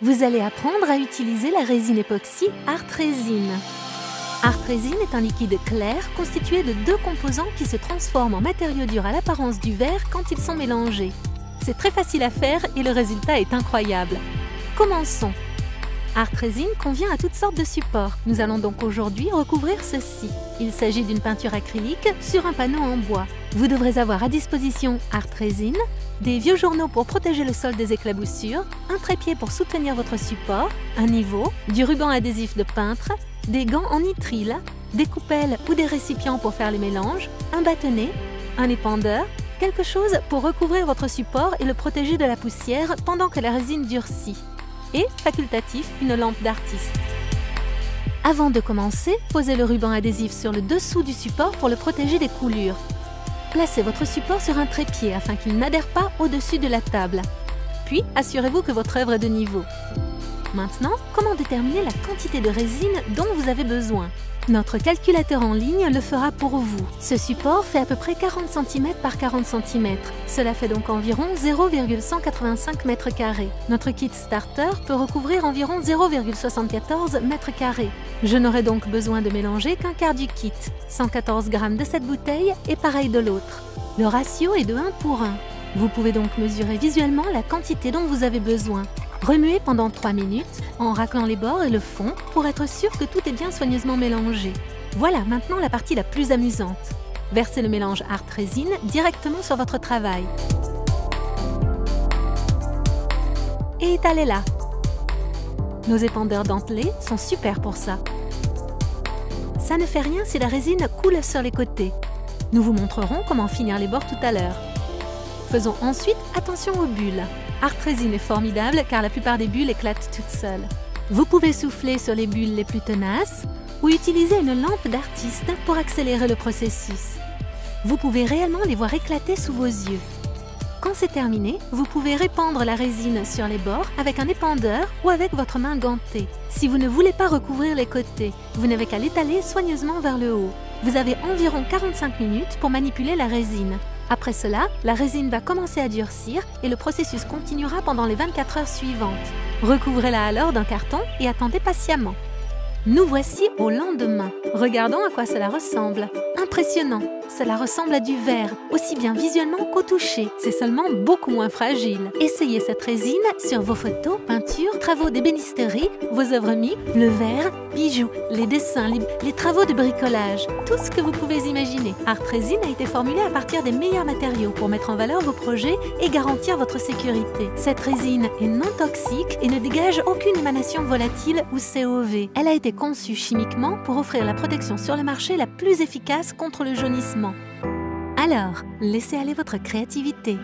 Vous allez apprendre à utiliser la résine époxy Art Resin. Art Resin est un liquide clair constitué de deux composants qui se transforment en matériaux durs à l'apparence du verre quand ils sont mélangés. C'est très facile à faire et le résultat est incroyable. Commençons. Art Resin convient à toutes sortes de supports. Nous allons donc aujourd'hui recouvrir ceci. Il s'agit d'une peinture acrylique sur un panneau en bois. Vous devrez avoir à disposition Art Resin, des vieux journaux pour protéger le sol des éclaboussures, un trépied pour soutenir votre support, un niveau, du ruban adhésif de peintre, des gants en nitrile, des coupelles ou des récipients pour faire les mélanges, un bâtonnet, un épandeur, quelque chose pour recouvrir votre support et le protéger de la poussière pendant que la résine durcit et, facultatif, une lampe d'artiste. Avant de commencer, posez le ruban adhésif sur le dessous du support pour le protéger des coulures. Placez votre support sur un trépied afin qu'il n'adhère pas au-dessus de la table. Puis, assurez-vous que votre œuvre est de niveau. Maintenant, comment déterminer la quantité de résine dont vous avez besoin? Notre calculateur en ligne le fera pour vous. Ce support fait à peu près 40 cm par 40 cm. Cela fait donc environ 0,185 m2. Notre kit starter peut recouvrir environ 0,74 m2. Je n'aurai donc besoin de mélanger qu'un quart du kit, 114 g de cette bouteille et pareil de l'autre. Le ratio est de 1 pour 1. Vous pouvez donc mesurer visuellement la quantité dont vous avez besoin. Remuez pendant 3 minutes en raclant les bords et le fond pour être sûr que tout est bien soigneusement mélangé. Voilà maintenant la partie la plus amusante. Versez le mélange Art Resin directement sur votre travail. Et étalez-la. Nos épandeurs dentelés sont super pour ça. Ça ne fait rien si la résine coule sur les côtés. Nous vous montrerons comment finir les bords tout à l'heure. Faisons ensuite attention aux bulles. Art Resin est formidable car la plupart des bulles éclatent toutes seules. Vous pouvez souffler sur les bulles les plus tenaces ou utiliser une lampe d'artiste pour accélérer le processus. Vous pouvez réellement les voir éclater sous vos yeux. Quand c'est terminé, vous pouvez répandre la résine sur les bords avec un épandeur ou avec votre main gantée. Si vous ne voulez pas recouvrir les côtés, vous n'avez qu'à l'étaler soigneusement vers le haut. Vous avez environ 45 minutes pour manipuler la résine. Après cela, la résine va commencer à durcir et le processus continuera pendant les 24 heures suivantes. Recouvrez-la alors d'un carton et attendez patiemment. Nous voici au lendemain. Regardons à quoi cela ressemble. Impressionnant Cela ressemble à du verre, aussi bien visuellement qu'au toucher. C'est seulement beaucoup moins fragile. Essayez cette résine sur vos photos, peintures, travaux d'ébénisterie, vos œuvres mixtes, le verre, bijoux, les dessins, les, travaux de bricolage, tout ce que vous pouvez imaginer. Art Resin a été formulé à partir des meilleurs matériaux pour mettre en valeur vos projets et garantir votre sécurité. Cette résine est non toxique et ne dégage aucune émanation volatile ou COV. Elle conçue chimiquement pour offrir la protection sur le marché la plus efficace contre le jaunissement. Alors, laissez aller votre créativité.